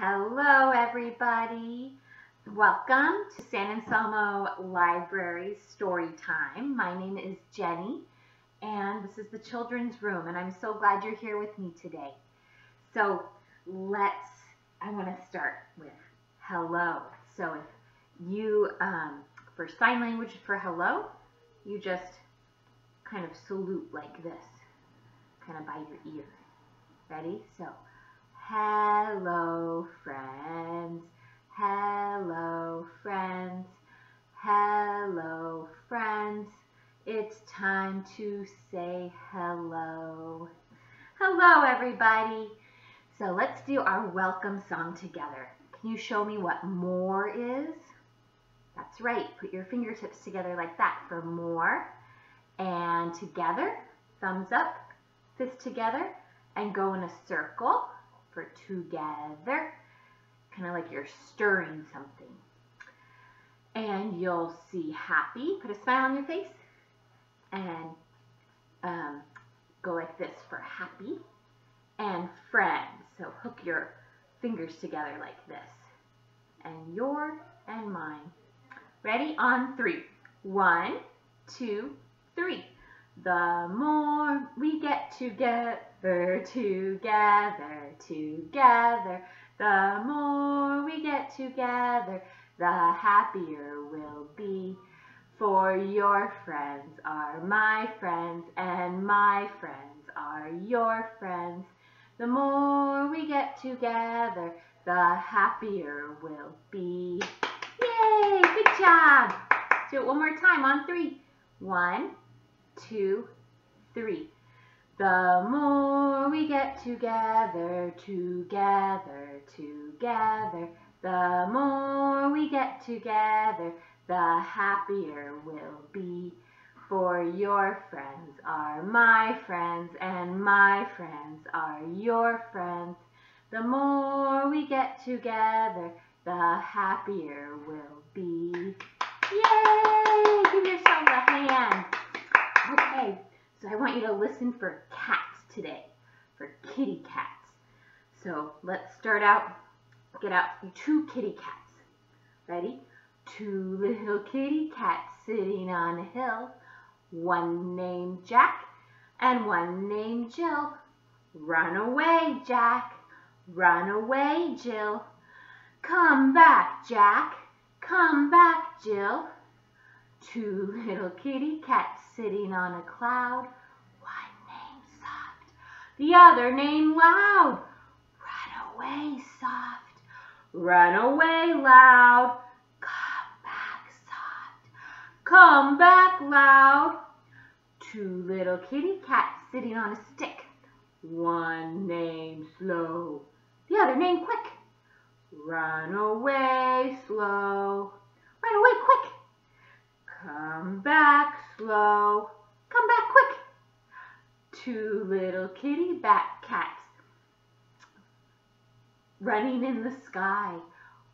Hello, everybody. Welcome to San Anselmo Library Story Time. My name is Jennie, and this is the children's room, and I'm so glad you're here with me today. So let's, I want to start with hello. So if you, um, for sign language for hello, you just kind of salute like this, kind of by your ear. Ready? So, Hello, friends. Hello, friends. Hello, friends. It's time to say hello. Hello, everybody. So let's do our welcome song together. Can you show me what more is? That's right. Put your fingertips together like that for more. And together, thumbs up, fist together, and go in a circle for together, kind of like you're stirring something. And you'll see happy, put a smile on your face, and um, go like this for happy, and friends. So hook your fingers together like this, and your and mine. Ready? On three. One, two, three. The more we get together, together, together, the more we get together, the happier we'll be. For your friends are my friends, and my friends are your friends. The more we get together, the happier we'll be. Yay! Good job! Do it one more time on three. One, two, three. The more we get together, together, together, the more we get together, the happier we'll be. For your friends are my friends, and my friends are your friends. The more we get together, the happier we'll be. Yay! Give yourself a hand. Okay, so I want you to listen for cats today, for kitty cats. So let's start out, get out two kitty cats. Ready? Two little kitty cats sitting on a hill, one named Jack and one named Jill. Run away, Jack, run away, Jill. Come back, Jack, come back, Jill. Two little kitty cats sitting on a cloud. One named Soft, the other name Loud. Run away, Soft. Run away, Loud. Come back, Soft. Come back, Loud. Two little kitty cats sitting on a stick. One name Slow, the other name Quick. Run away, Slow. Run away, quick. Come back slow, come back quick. Two little kitty bat cats running in the sky.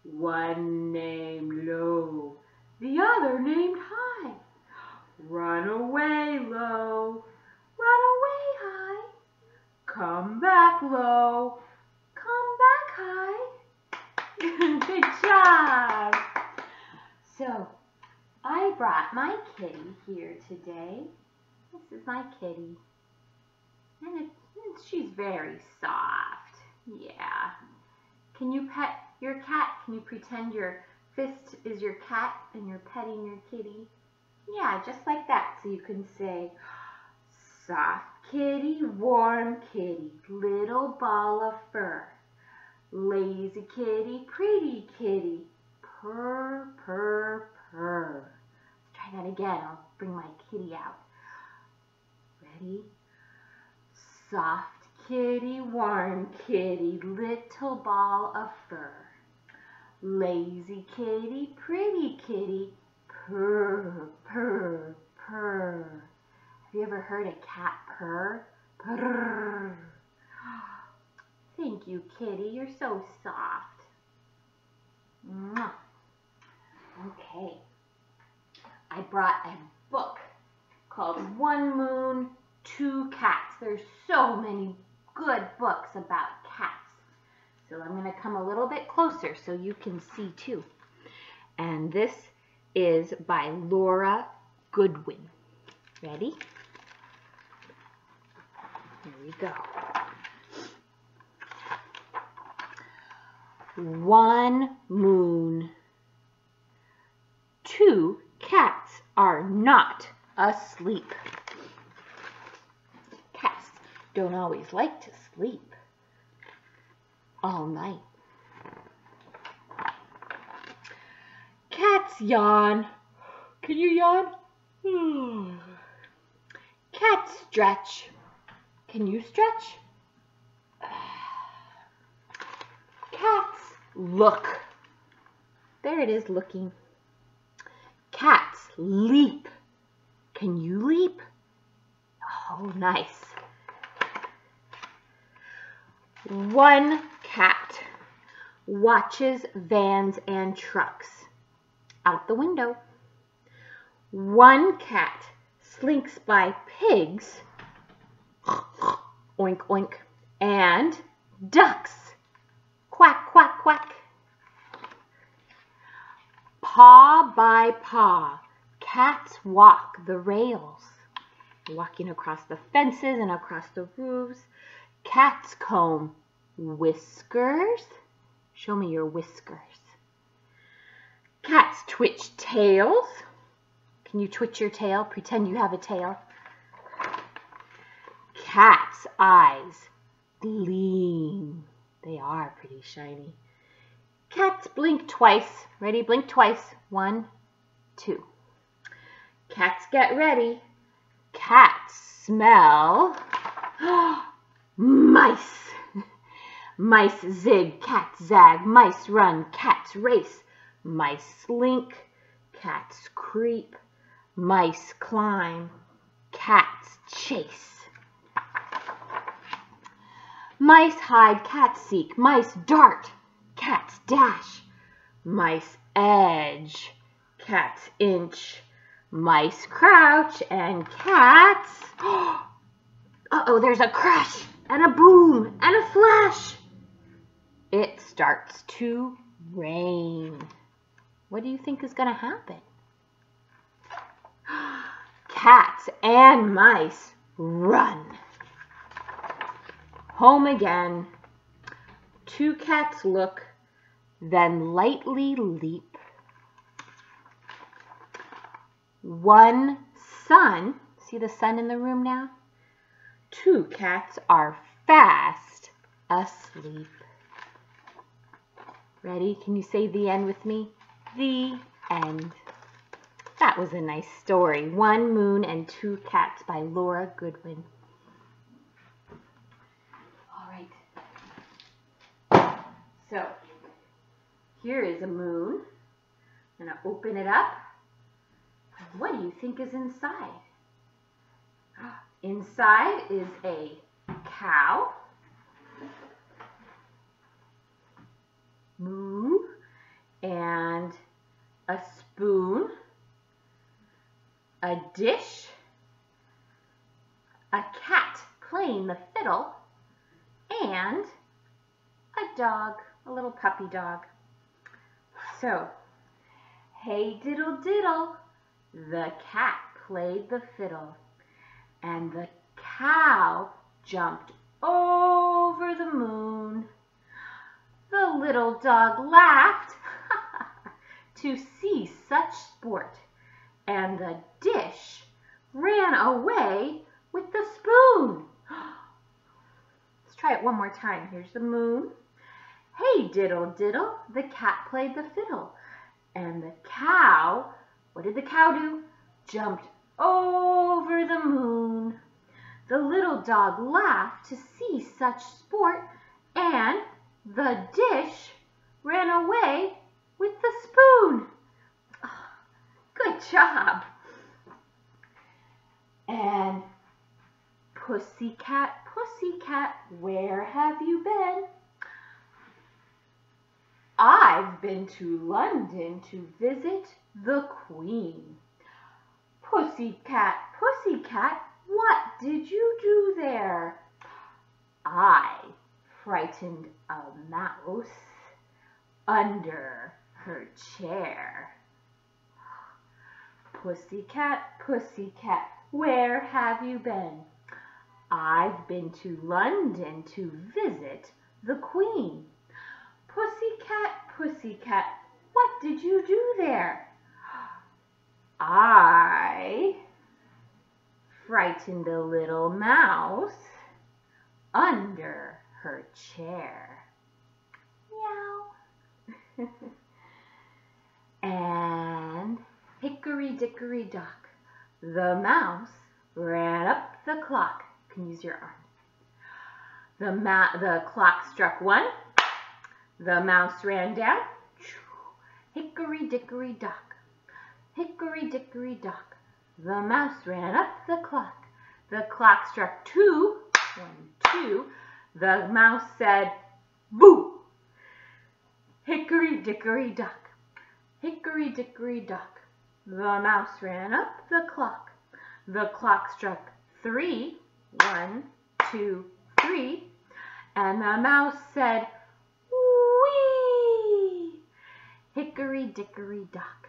One named low, the other named high. Run away low, run away high. Come back low, come back high. Good job. So, I brought my kitty here today. This is my kitty. And it, she's very soft. Yeah. Can you pet your cat? Can you pretend your fist is your cat and you're petting your kitty? Yeah, just like that. So you can say, soft kitty, warm kitty, little ball of fur. Lazy kitty, pretty kitty, purr, purr, purr. Try that again. I'll bring my kitty out. Ready? Soft kitty, warm kitty, little ball of fur. Lazy kitty, pretty kitty, purr, purr, purr. Have you ever heard a cat purr? Purr. Thank you, kitty. You're so soft. Mwah. Okay. I brought a book called One Moon, Two Cats. There's so many good books about cats. So I'm going to come a little bit closer so you can see too. And this is by Laura Goodwin. Ready? Here we go. One moon. Two cats are not asleep. Cats don't always like to sleep all night. Cats yawn. Can you yawn? Cats stretch. Can you stretch? Cats look. There it is looking. Leap. Can you leap? Oh, nice. One cat watches vans and trucks out the window. One cat slinks by pigs, oink oink, and ducks, quack quack quack. Paw by paw, cats walk the rails, walking across the fences and across the roofs. Cats comb whiskers. Show me your whiskers. Cats twitch tails. Can you twitch your tail? Pretend you have a tail. Cat's eyes gleam. They are pretty shiny. Cats blink twice. Ready? Blink twice. One, two. Cats get ready. Cats smell mice. Mice zig, cats zag, mice run, cats race. Mice slink, cats creep, mice climb, cats chase. Mice hide, cats seek, mice dart, cats dash, mice edge, cats inch, mice crouch, and cats... Uh-oh, there's a crash, and a boom, and a flash. It starts to rain. What do you think is going to happen? Cats and mice run. Home again. Two cats look, then lightly leap. One sun, see the sun in the room now? Two cats are fast asleep. Ready? Can you say the end with me? The end. That was a nice story. One Moon and Two Cats by Laura Goodwin. All right. So, here is a moon. I'm going to open it up. What do you think is inside? Inside is a cow. Moo and a spoon, a dish, a cat playing the fiddle, and a dog, a little puppy dog. So, hey diddle diddle, the cat played the fiddle, and the cow jumped over the moon. The little dog laughed to see such sport, and the dish ran away with the spoon. Let's try it one more time. Here's the moon. Hey, diddle diddle, the cat played the fiddle. And the cow, what did the cow do? Jumped over the moon. The little dog laughed to see such sport, and the dish ran away with the spoon. Oh, good job. And Pussycat, Pussycat, where have you been? I've been to London to visit the Queen. Pussycat, Pussycat, what did you do there? I frightened a mouse under her chair. Pussycat, pussycat, where have you been? I've been to London to visit the Queen. Pussycat, pussycat, what did you do there? I frightened a little mouse under her chair. Meow. and hickory dickory dock, the mouse ran up the clock. Can use your arm. The, the clock struck one. The mouse ran down. Hickory dickory dock. Hickory dickory dock. The mouse ran up the clock. The clock struck two. One, two. The mouse said, boo. Hickory dickory dock. Hickory dickory dock. The mouse ran up the clock. The clock struck three. One, two, three. And the mouse said, wee. Hickory dickory dock.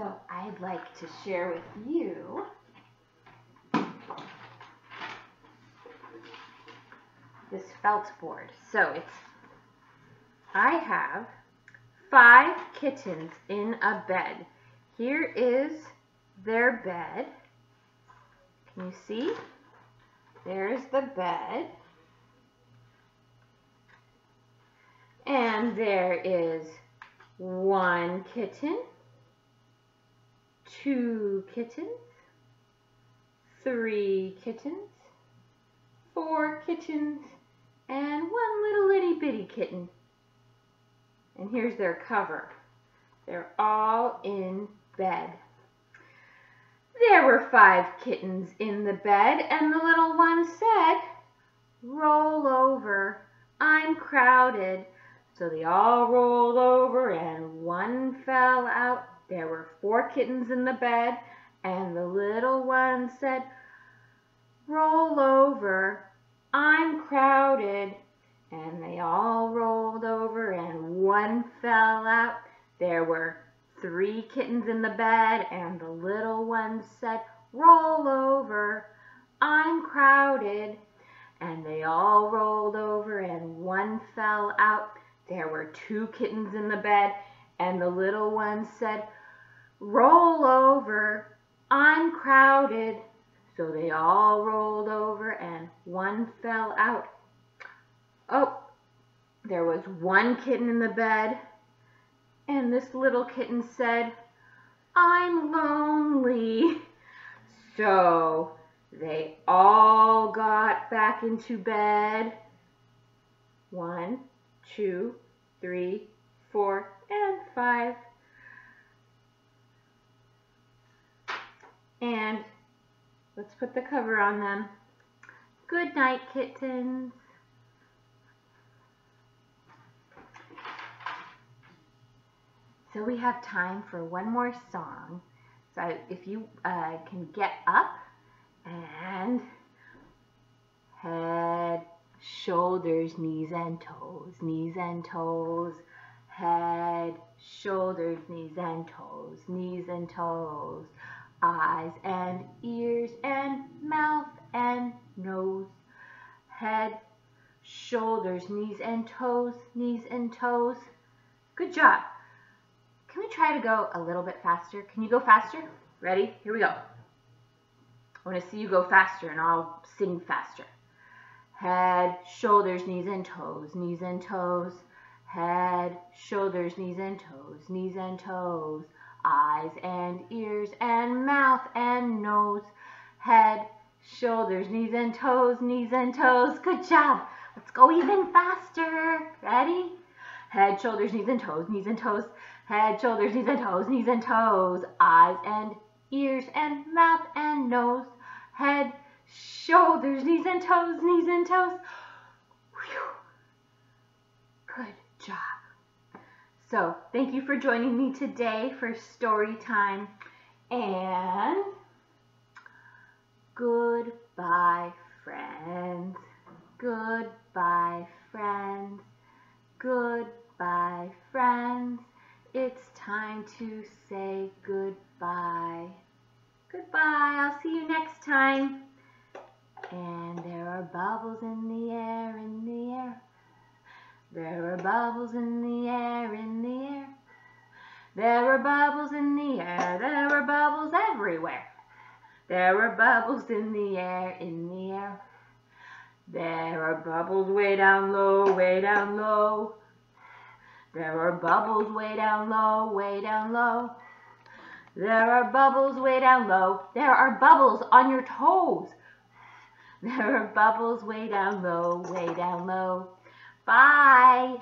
So I'd like to share with you this felt board. So it's, I have five kittens in a bed. Here is their bed. Can you see? There's the bed. And there is one kitten, two kittens, three kittens, four kittens, and one little itty bitty kitten. And here's their cover. They're all in bed. There were five kittens in the bed, and the little one said, Roll over, I'm crowded. So they all rolled over, and one fell out. There were four kittens in the bed, and the little one said, Roll over, I'm crowded. And they all rolled over, and one fell out. There were three kittens in the bed, and the little one said, Roll over, I'm crowded. And they all rolled over, and one fell out. There were two kittens in the bed, and the little one said, Roll over, I'm crowded. So they all rolled over, and one fell out. Oh, there was one kitten in the bed, and this little kitten said, I'm lonely. So they all got back into bed. One, two, three, four, and five. And let's put the cover on them. Good night, kittens. So we have time for one more song. So if you uh, can get up and head, shoulders, knees and toes, knees and toes, head, shoulders, knees and toes, knees and toes, eyes and ears and mouth and nose, head, shoulders, knees and toes, knees and toes. Good job. Can we try to go a little bit faster? Can you go faster? Ready? Here we go. I want to see you go faster and I'll sing faster. Head, shoulders, knees and toes, knees and toes. Head, shoulders, knees and toes, knees and toes. Eyes and ears and mouth and nose. Head, shoulders, knees and toes, knees and toes. Good job. Let's go even faster. Ready? Head, shoulders, knees and toes, knees and toes. Head, shoulders, knees and toes, knees and toes. Eyes and ears and mouth and nose. Head, shoulders, knees and toes, knees and toes. Whew. Good job. So thank you for joining me today for story time. And goodbye, friends. Goodbye, friends. Goodbye, friends. It's time to say goodbye. Goodbye. I'll see you next time. And there are bubbles in the air, in the air. There are bubbles in the air, in the air. There are bubbles in the air, there are bubbles everywhere. There are bubbles in the air, in the air. There are bubbles way down low, way down low. There are bubbles way down low, way down low. There are bubbles way down low. There are bubbles on your toes. There are bubbles way down low, way down low. Bye.